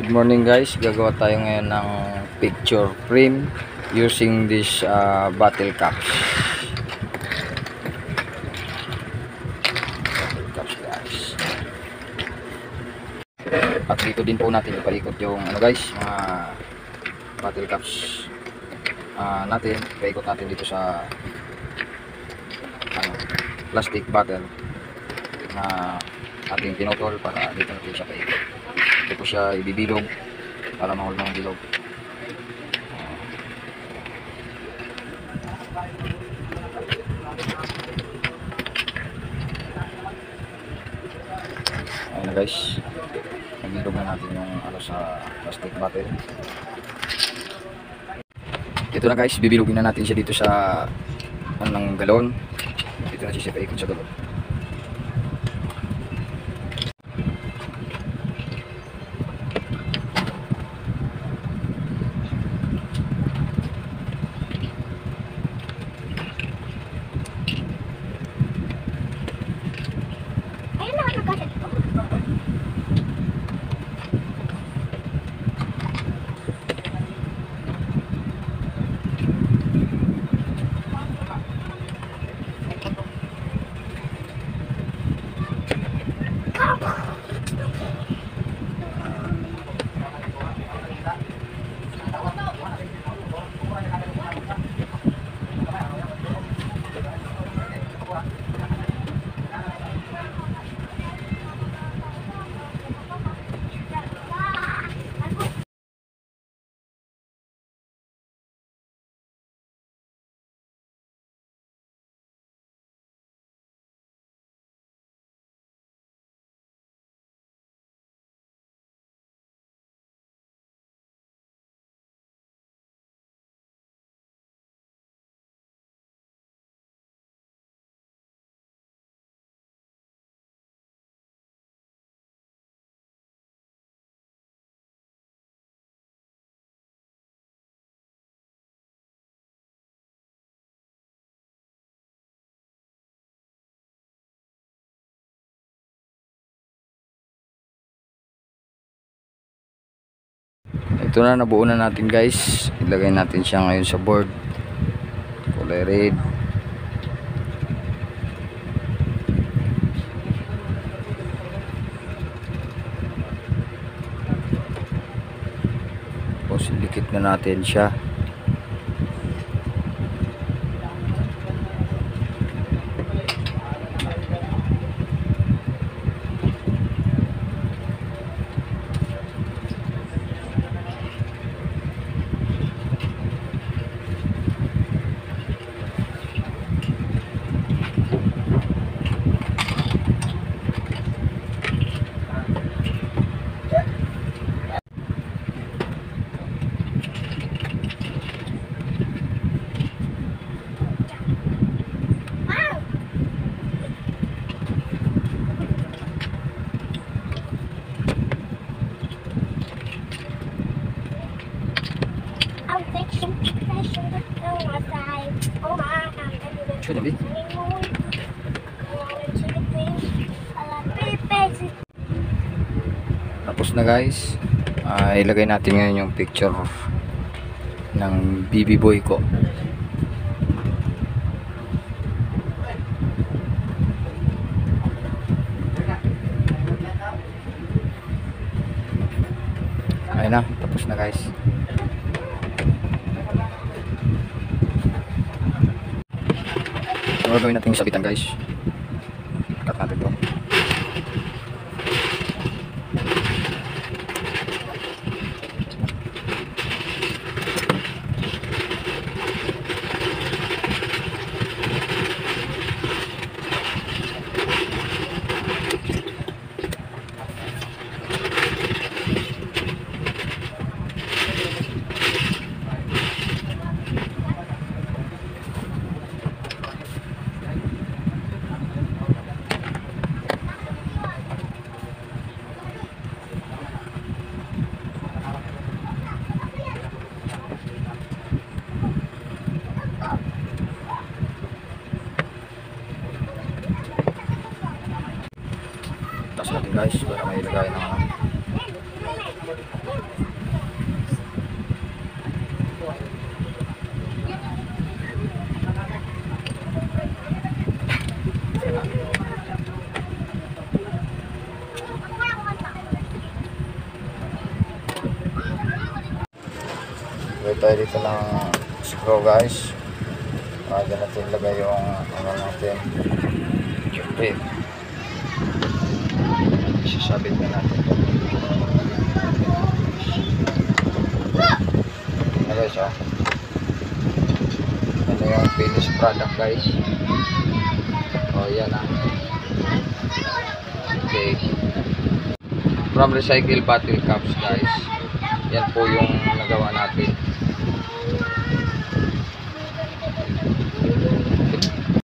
Good morning guys, gagawa tayo ngayon ng picture frame using this uh, bottle caps. At dito din po natin ipaikot yung ano guys, mga bottle caps ah, natin. Ipaikot natin dito sa ano, plastic bottle na ating pinotol para dito natin siya paikot. Ito po siya ibibilog para mahulog ng bilog. Ayun na guys. Nagilog na natin yung ano sa plastic bottle. Ito na guys, bibilugin na natin siya dito sa ano ng galon. Dito na siya paikot sa galon. Ito na nabuo na natin guys. Ilagay natin siya ngayon sa board. Kulay red. Tapos ilikit na natin siya. Should be. Tapos na guys. Ah, ilagay natin ngayon yung picture ng BB boy ko. Ayun na, tapos na guys. Gagawin natin yung sabitan guys? guys para may ilagay ng ano. tayo dito ng screw guys. Ah, para natin lagay yung ano natin. Yung tape. Isasabit na natin. Ano guys oh. Ano yung finished product guys. Oh yan ah. Okay. From recycle bottle cups guys. Yan po yung nagawa natin.